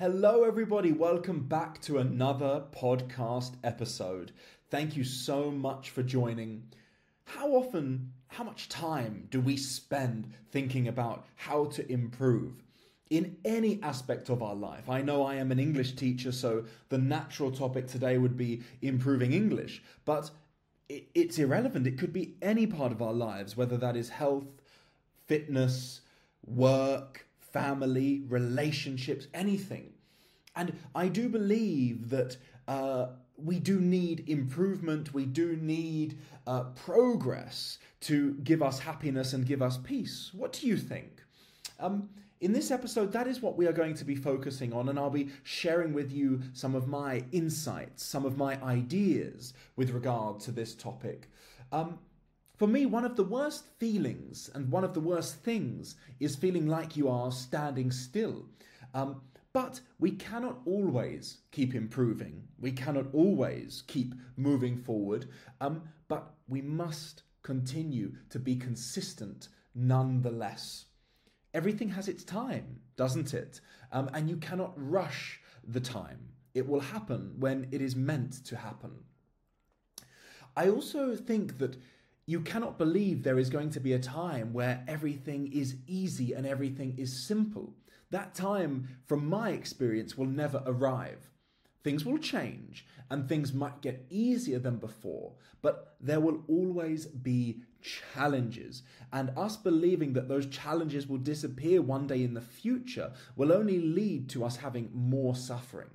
Hello, everybody. Welcome back to another podcast episode. Thank you so much for joining. How often, how much time do we spend thinking about how to improve? in any aspect of our life. I know I am an English teacher, so the natural topic today would be improving English, but it's irrelevant. It could be any part of our lives, whether that is health, fitness, work, family, relationships, anything. And I do believe that uh, we do need improvement, we do need uh, progress to give us happiness and give us peace. What do you think? Um, in this episode, that is what we are going to be focusing on, and I'll be sharing with you some of my insights, some of my ideas with regard to this topic. Um, for me, one of the worst feelings and one of the worst things is feeling like you are standing still. Um, but we cannot always keep improving. We cannot always keep moving forward. Um, but we must continue to be consistent nonetheless. Everything has its time, doesn't it? Um, and you cannot rush the time. It will happen when it is meant to happen. I also think that you cannot believe there is going to be a time where everything is easy and everything is simple. That time, from my experience, will never arrive. Things will change and things might get easier than before, but there will always be challenges. And us believing that those challenges will disappear one day in the future will only lead to us having more suffering.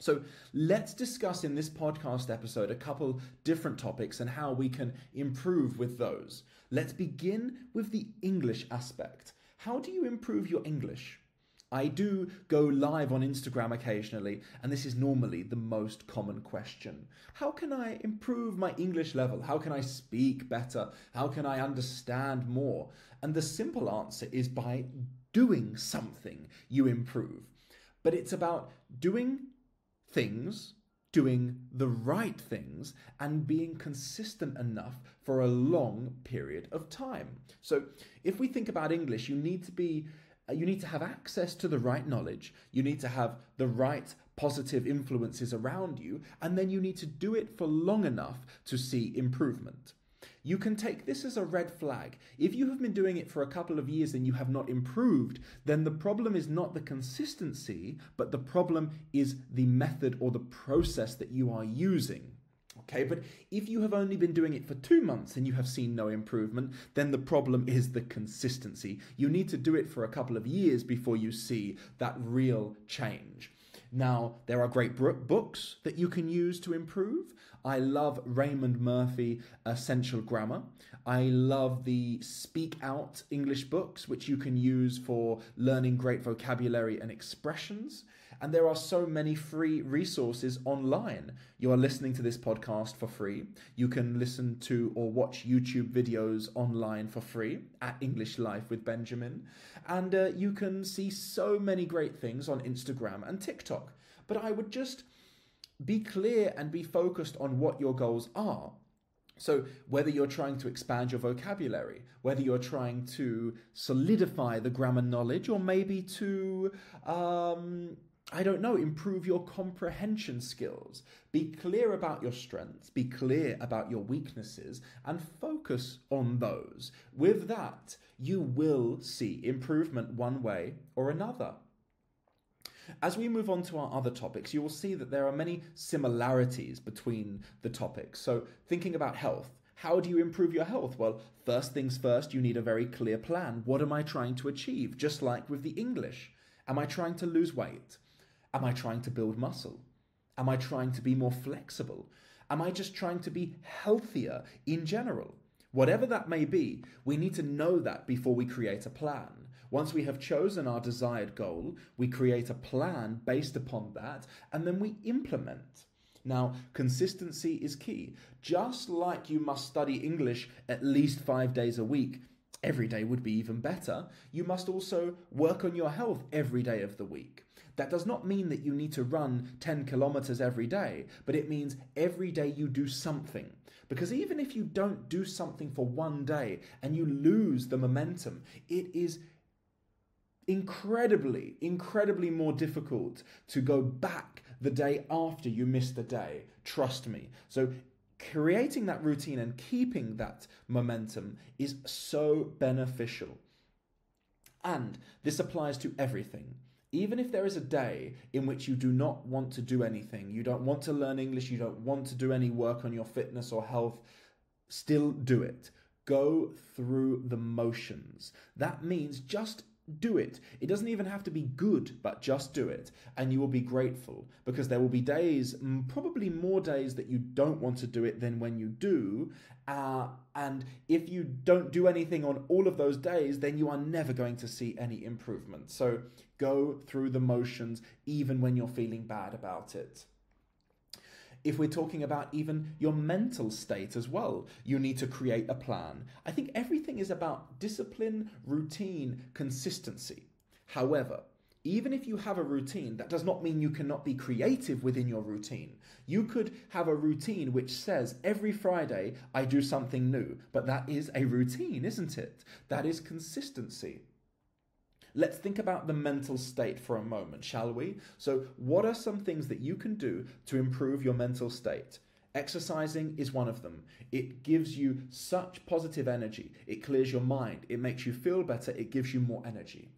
So let's discuss in this podcast episode a couple different topics and how we can improve with those. Let's begin with the English aspect. How do you improve your English? I do go live on Instagram occasionally, and this is normally the most common question. How can I improve my English level? How can I speak better? How can I understand more? And the simple answer is by doing something, you improve. But it's about doing things, doing the right things, and being consistent enough for a long period of time. So, if we think about English, you need to be uh, you need to have access to the right knowledge, you need to have the right positive influences around you, and then you need to do it for long enough to see improvement. You can take this as a red flag. If you have been doing it for a couple of years and you have not improved, then the problem is not the consistency, but the problem is the method or the process that you are using. Okay, but if you have only been doing it for two months and you have seen no improvement, then the problem is the consistency. You need to do it for a couple of years before you see that real change. Now, there are great books that you can use to improve. I love Raymond Murphy Essential Grammar. I love the Speak Out English books, which you can use for learning great vocabulary and expressions. And there are so many free resources online. You are listening to this podcast for free. You can listen to or watch YouTube videos online for free at English Life with Benjamin. And uh, you can see so many great things on Instagram and TikTok. But I would just be clear and be focused on what your goals are. So, whether you're trying to expand your vocabulary, whether you're trying to solidify the grammar knowledge, or maybe to, um, I don't know, improve your comprehension skills, be clear about your strengths, be clear about your weaknesses, and focus on those. With that, you will see improvement one way or another. As we move on to our other topics, you will see that there are many similarities between the topics. So, thinking about health, how do you improve your health? Well, first things first, you need a very clear plan. What am I trying to achieve? Just like with the English. Am I trying to lose weight? Am I trying to build muscle? Am I trying to be more flexible? Am I just trying to be healthier in general? Whatever that may be, we need to know that before we create a plan. Once we have chosen our desired goal, we create a plan based upon that and then we implement. Now, consistency is key. Just like you must study English at least five days a week, every day would be even better, you must also work on your health every day of the week. That does not mean that you need to run 10 kilometers every day, but it means every day you do something. Because even if you don't do something for one day and you lose the momentum, it is incredibly, incredibly more difficult to go back the day after you missed the day. Trust me. So, creating that routine and keeping that momentum is so beneficial. And this applies to everything. Even if there is a day in which you do not want to do anything, you don't want to learn English, you don't want to do any work on your fitness or health, still do it. Go through the motions. That means just do it. It doesn't even have to be good, but just do it. And you will be grateful because there will be days, probably more days, that you don't want to do it than when you do. Uh, and if you don't do anything on all of those days, then you are never going to see any improvement. So go through the motions even when you're feeling bad about it if we're talking about even your mental state as well, you need to create a plan. I think everything is about discipline, routine, consistency. However, even if you have a routine, that does not mean you cannot be creative within your routine. You could have a routine which says every Friday I do something new, but that is a routine, isn't it? That is consistency. Let's think about the mental state for a moment, shall we? So, what are some things that you can do to improve your mental state? Exercising is one of them. It gives you such positive energy. It clears your mind. It makes you feel better. It gives you more energy.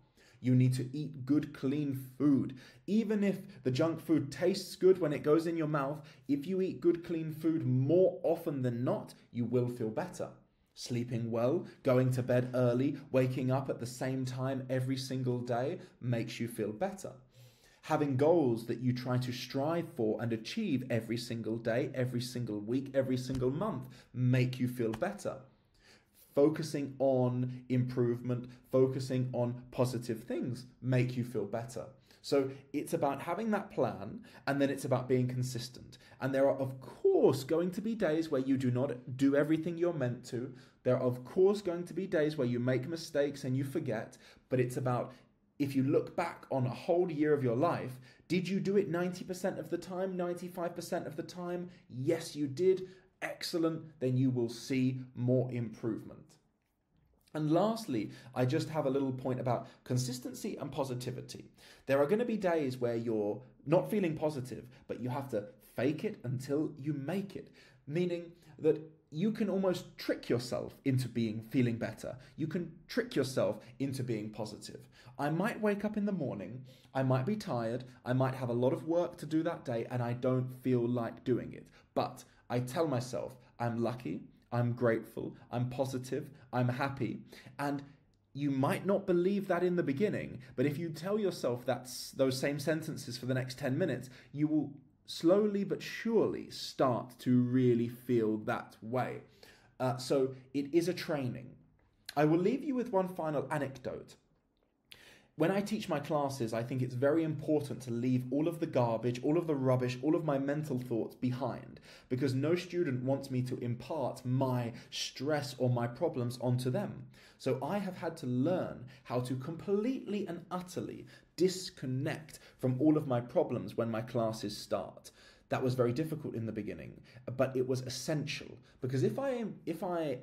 You need to eat good, clean food. Even if the junk food tastes good when it goes in your mouth, if you eat good, clean food more often than not, you will feel better. Sleeping well, going to bed early, waking up at the same time every single day makes you feel better. Having goals that you try to strive for and achieve every single day, every single week, every single month make you feel better. Focusing on improvement, focusing on positive things make you feel better. So it's about having that plan and then it's about being consistent. And there are, of course, going to be days where you do not do everything you're meant to. There are, of course, going to be days where you make mistakes and you forget. But it's about if you look back on a whole year of your life, did you do it 90% of the time, 95% of the time? Yes, you did. Excellent. Then you will see more improvement. And lastly, I just have a little point about consistency and positivity. There are going to be days where you're not feeling positive, but you have to fake it until you make it, meaning that you can almost trick yourself into being feeling better. You can trick yourself into being positive. I might wake up in the morning, I might be tired, I might have a lot of work to do that day, and I don't feel like doing it. But I tell myself, I'm lucky, I'm grateful, I'm positive, I'm happy. And you might not believe that in the beginning, but if you tell yourself that's those same sentences for the next 10 minutes, you will slowly but surely start to really feel that way. Uh, so it is a training. I will leave you with one final anecdote when I teach my classes, I think it's very important to leave all of the garbage, all of the rubbish, all of my mental thoughts behind because no student wants me to impart my stress or my problems onto them. So I have had to learn how to completely and utterly disconnect from all of my problems when my classes start. That was very difficult in the beginning, but it was essential because if I am if I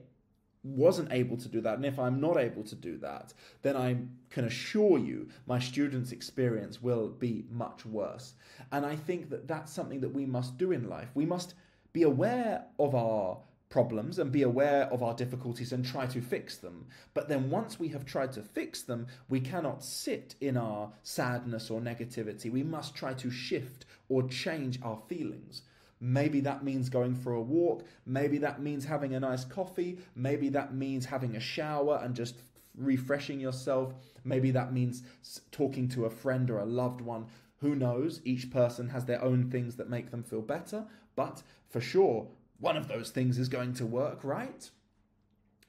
wasn't able to do that, and if I'm not able to do that, then I can assure you my students' experience will be much worse. And I think that that's something that we must do in life. We must be aware of our problems and be aware of our difficulties and try to fix them. But then once we have tried to fix them, we cannot sit in our sadness or negativity. We must try to shift or change our feelings. Maybe that means going for a walk. Maybe that means having a nice coffee. Maybe that means having a shower and just refreshing yourself. Maybe that means talking to a friend or a loved one. Who knows? Each person has their own things that make them feel better. But for sure, one of those things is going to work, right?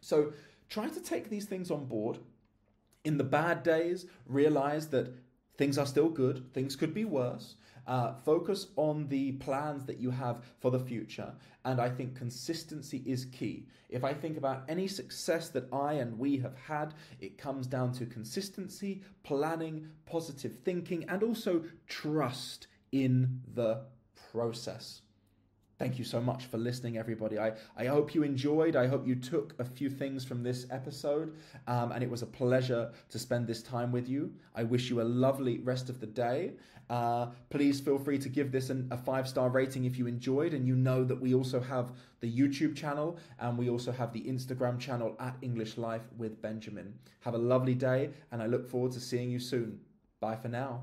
So try to take these things on board. In the bad days, realize that things are still good, things could be worse. Uh, focus on the plans that you have for the future. And I think consistency is key. If I think about any success that I and we have had, it comes down to consistency, planning, positive thinking, and also trust in the process. Thank you so much for listening, everybody. I, I hope you enjoyed. I hope you took a few things from this episode. Um, and it was a pleasure to spend this time with you. I wish you a lovely rest of the day. Uh, please feel free to give this an, a five star rating if you enjoyed. And you know that we also have the YouTube channel and we also have the Instagram channel at English Life with Benjamin. Have a lovely day, and I look forward to seeing you soon. Bye for now.